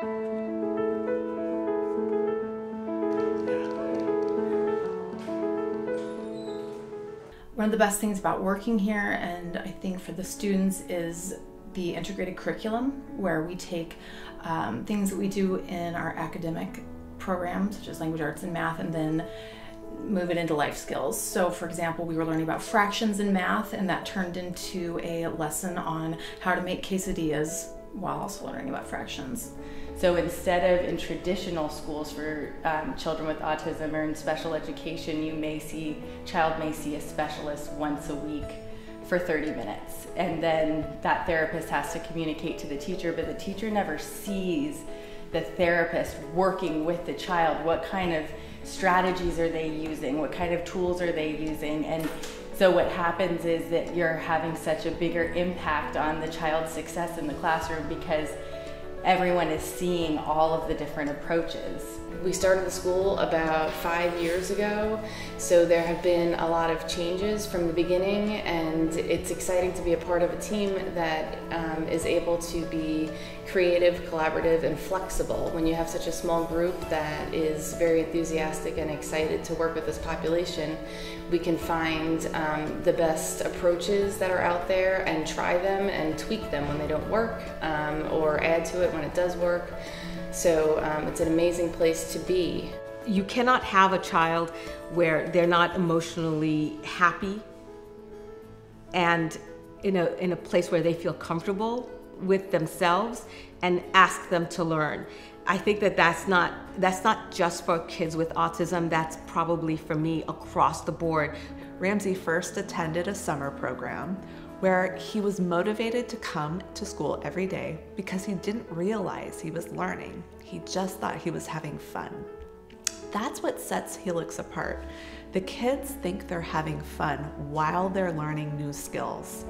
One of the best things about working here, and I think for the students, is the integrated curriculum where we take um, things that we do in our academic programs, such as language arts and math, and then move it into life skills. So, for example, we were learning about fractions in math, and that turned into a lesson on how to make quesadillas while also learning about fractions. So instead of in traditional schools for um, children with autism or in special education, you may see, child may see a specialist once a week for 30 minutes. And then that therapist has to communicate to the teacher, but the teacher never sees the therapist working with the child. What kind of strategies are they using? What kind of tools are they using? And so what happens is that you're having such a bigger impact on the child's success in the classroom because everyone is seeing all of the different approaches. We started the school about five years ago, so there have been a lot of changes from the beginning, and it's exciting to be a part of a team that um, is able to be creative, collaborative, and flexible. When you have such a small group that is very enthusiastic and excited to work with this population, we can find um, the best approaches that are out there and try them and tweak them when they don't work um, or add to it when it does work. So um, it's an amazing place to be. You cannot have a child where they're not emotionally happy and in a, in a place where they feel comfortable with themselves and ask them to learn. I think that that's not that's not just for kids with autism. That's probably for me across the board. Ramsey first attended a summer program where he was motivated to come to school every day because he didn't realize he was learning. He just thought he was having fun. That's what sets Helix apart. The kids think they're having fun while they're learning new skills.